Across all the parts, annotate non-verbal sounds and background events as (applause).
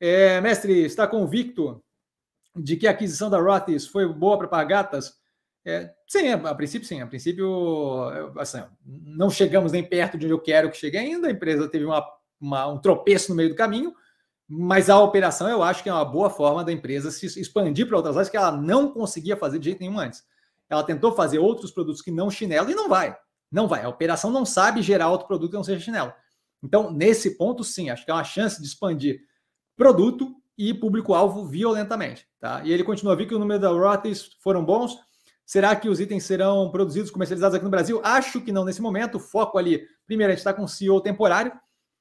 É, mestre, está convicto de que a aquisição da Rothis foi boa para Pagatas? É, sim, a, princípio sim. A princípio, assim, não chegamos nem perto de onde eu quero que chegue ainda. A empresa teve uma, uma, um tropeço no meio do caminho, mas a operação eu acho que é uma boa forma da empresa se expandir para outras áreas que ela não conseguia fazer de jeito nenhum antes. Ela tentou fazer outros produtos que não chinelo e não vai. Não vai. A operação não sabe gerar outro produto que não seja chinelo. Então, nesse ponto, sim, acho que é uma chance de expandir produto e público-alvo violentamente. Tá? E ele continua, vi que o número da royalties foram bons. Será que os itens serão produzidos, comercializados aqui no Brasil? Acho que não nesse momento. O foco ali, primeiro, a gente está com um CEO temporário.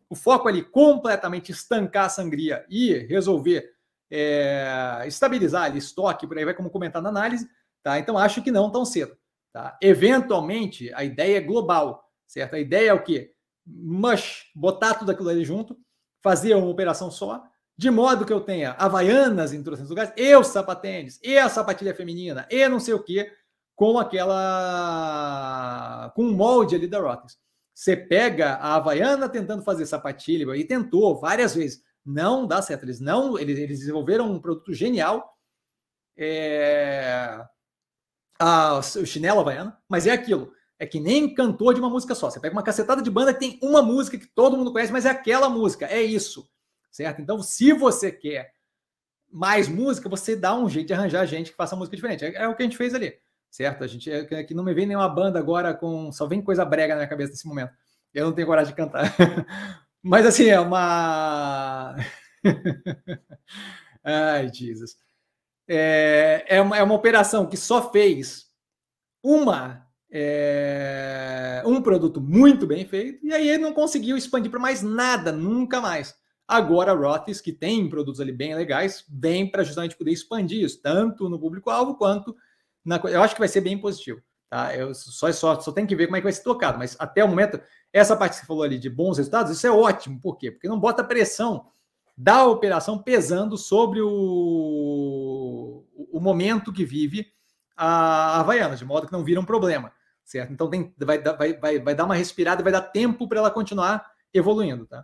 O foco ali, completamente estancar a sangria e resolver é, estabilizar ali, estoque, por aí vai como comentar na análise. Tá? Então, acho que não tão cedo. Tá? Eventualmente, a ideia é global, certo? A ideia é o quê? Mush, botar tudo aquilo ali junto, fazer uma operação só, de modo que eu tenha havaianas em todos os lugares, e o sapatênis, e a sapatilha feminina, e não sei o que, com aquela. com o molde ali da Rotters. Você pega a havaiana tentando fazer sapatilha, e tentou várias vezes. Não dá certo. Eles não. Eles, eles desenvolveram um produto genial. É, a, o chinelo havaiana, mas é aquilo. É que nem cantor de uma música só. Você pega uma cacetada de banda que tem uma música que todo mundo conhece, mas é aquela música. É isso certo? Então, se você quer mais música, você dá um jeito de arranjar gente que faça música diferente. É, é o que a gente fez ali, certo? A gente é, é que não me vem nenhuma banda agora com só vem coisa brega na minha cabeça nesse momento. Eu não tenho coragem de cantar. (laughs) Mas assim, é uma (laughs) Ai, Jesus. É, é, uma, é uma operação que só fez uma é, um produto muito bem feito e aí ele não conseguiu expandir para mais nada, nunca mais. Agora a Roths, que tem produtos ali bem legais, vem para justamente poder expandir isso, tanto no público-alvo quanto na. Eu acho que vai ser bem positivo. Tá? Eu só, só, só tem que ver como é que vai ser tocado, mas até o momento, essa parte que você falou ali de bons resultados, isso é ótimo. Por quê? Porque não bota pressão da operação pesando sobre o, o momento que vive a Havaiana, de modo que não vira um problema, certo? Então tem, vai, vai, vai, vai dar uma respirada, vai dar tempo para ela continuar evoluindo, tá?